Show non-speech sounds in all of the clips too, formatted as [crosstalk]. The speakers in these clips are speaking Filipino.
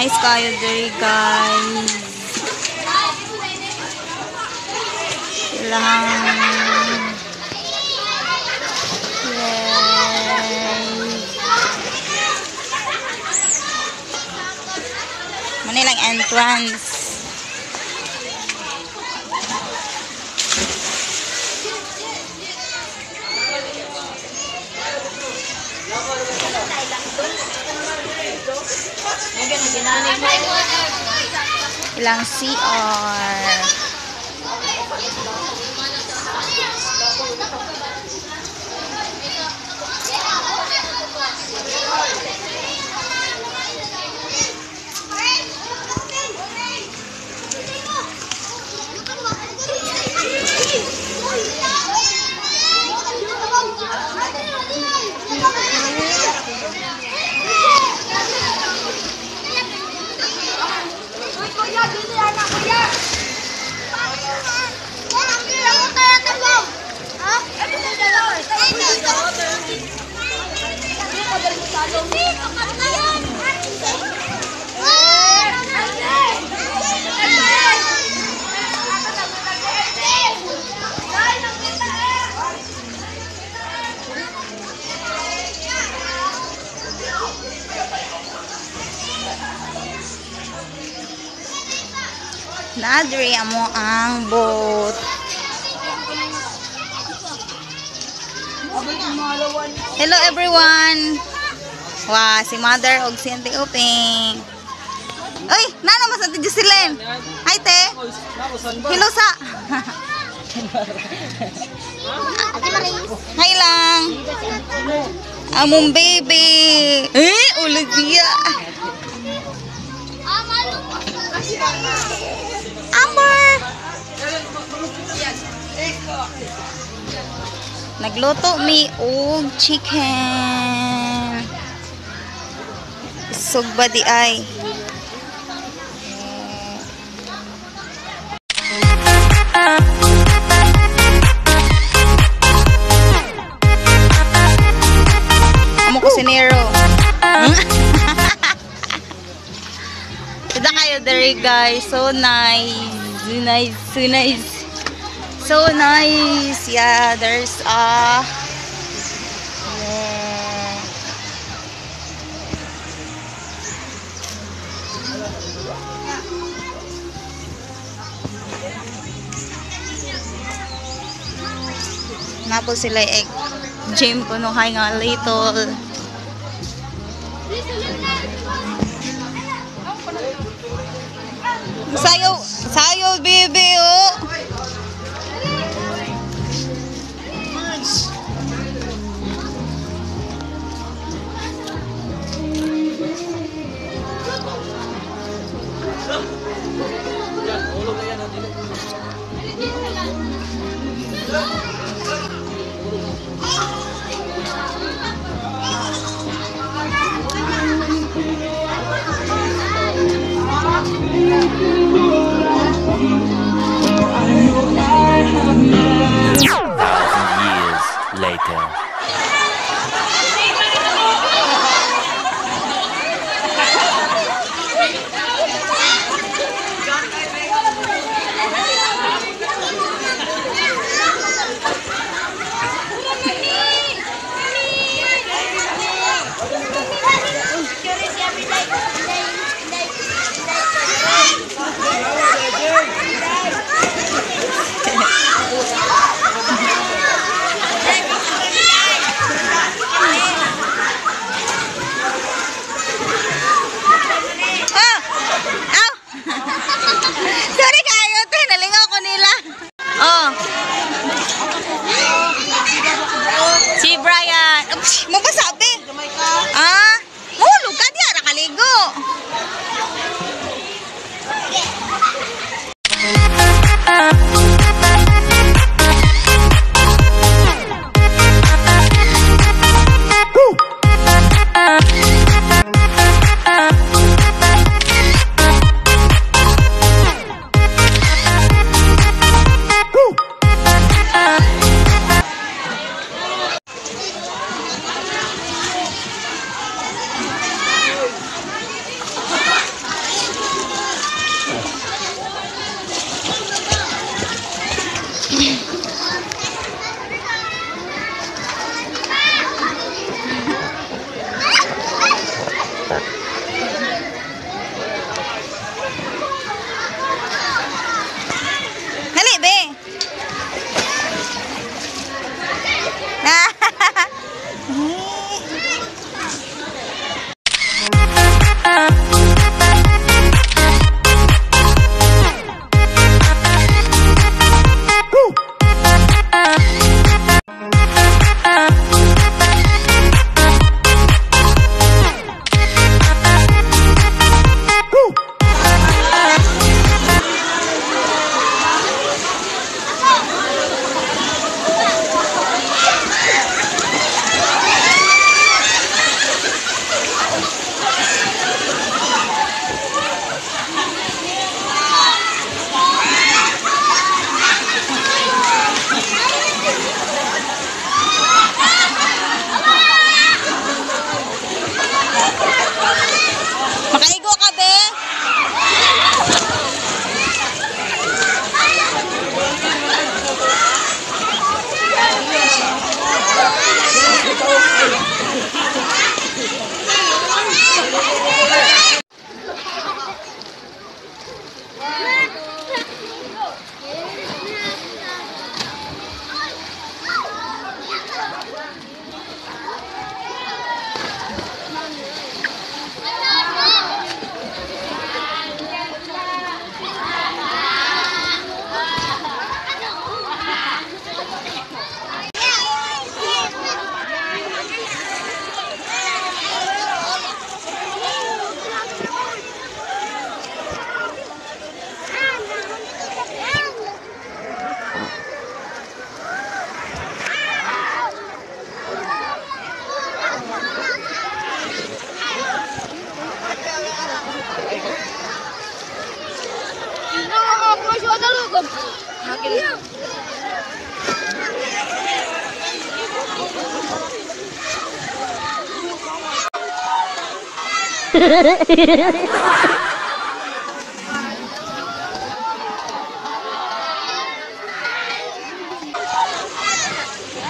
Nice kayo diri guys. Lang. Yay. Manilang entrance. Ilang CR. Nadri amo ang boat. Hello everyone. Wow, si Mother og si Auntie Uping. Uy, nana mas Auntie Jocelyn. Hi te. Hello sa. [laughs] Hi lang. Among baby. Eh, ulit siya. Amber! Nagluto mi og chicken. Sugba di ay. Amo kusinero. [laughs] Ito kayo there guys. So nice. Nice. So nice. So nice. Yeah, there's a yeah. Napo sila egg gym ko no kay nga little Sayo, sayo baby later.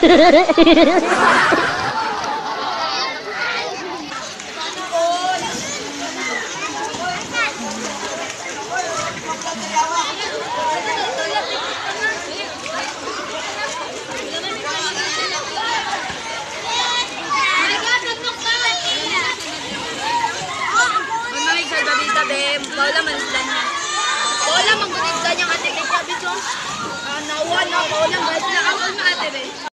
Ha ha ha ha! Ko. Ah, nawa na ko lang guys na ako na ate be.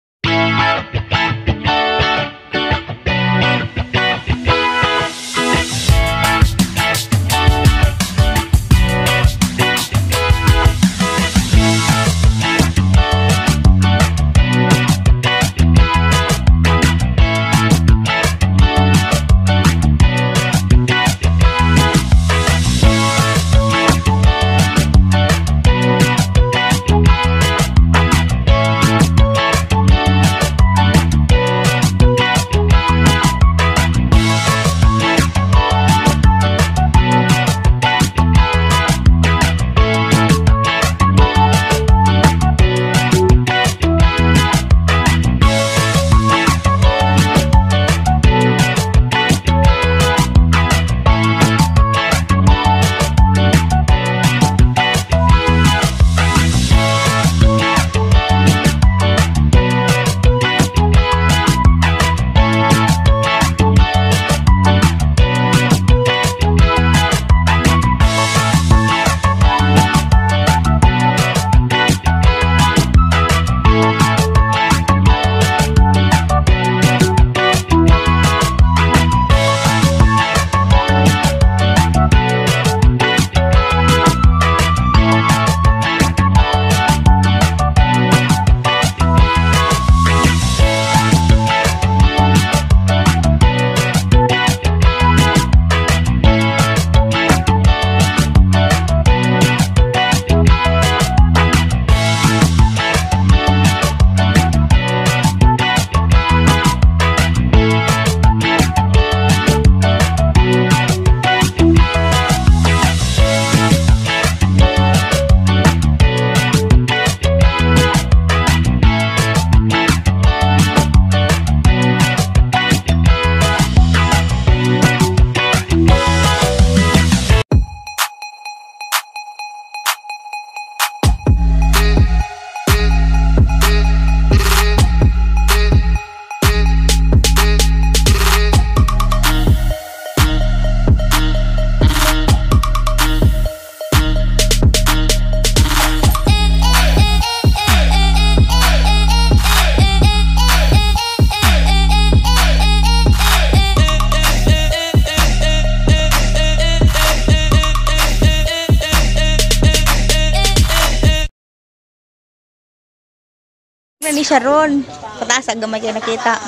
Sharon. Pataas ang gamay kayo nakita.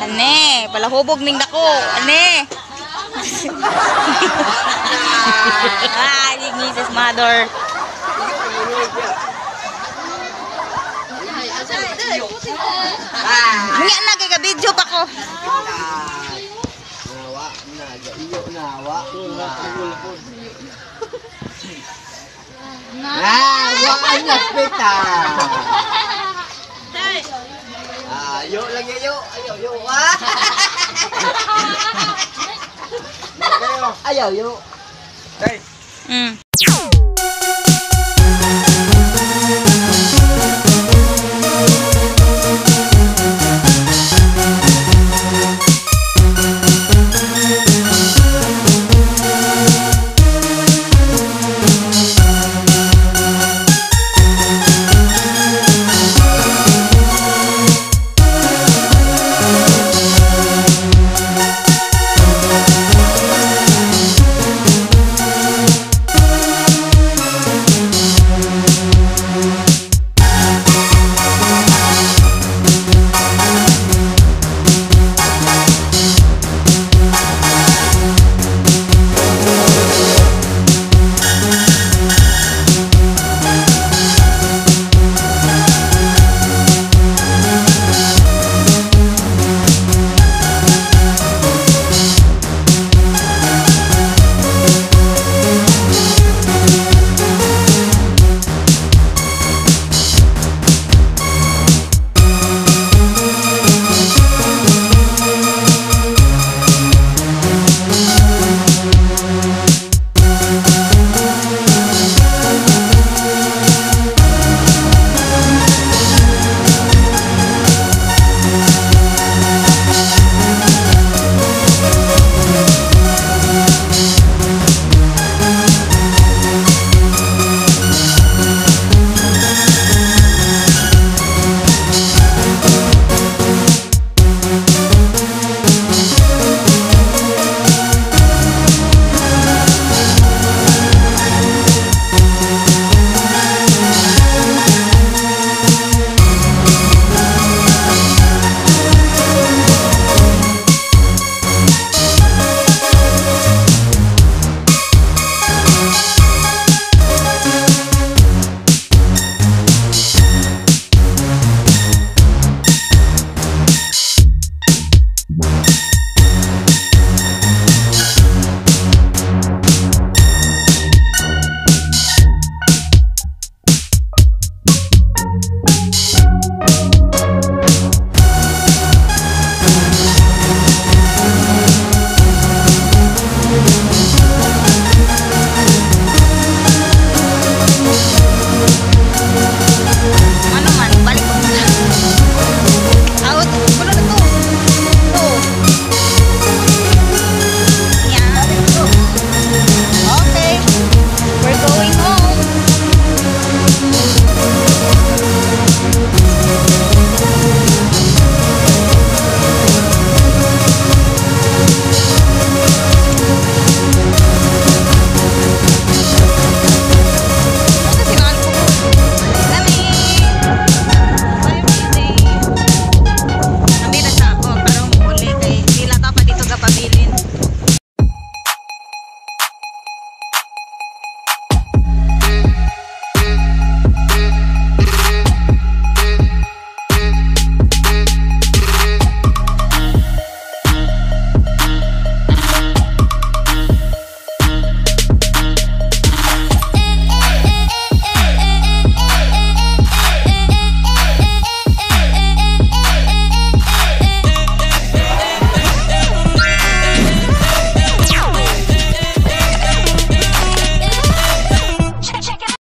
Ane, palahubog ning dako. Ane. [laughs] ah, yung Mrs. Mother. Ah, Nga na kay ka-video pa ko. À, quá anh là Peter. À, vô lên vô, vô, vô quá. [laughs] anh giờ vô. Đây. Ừ.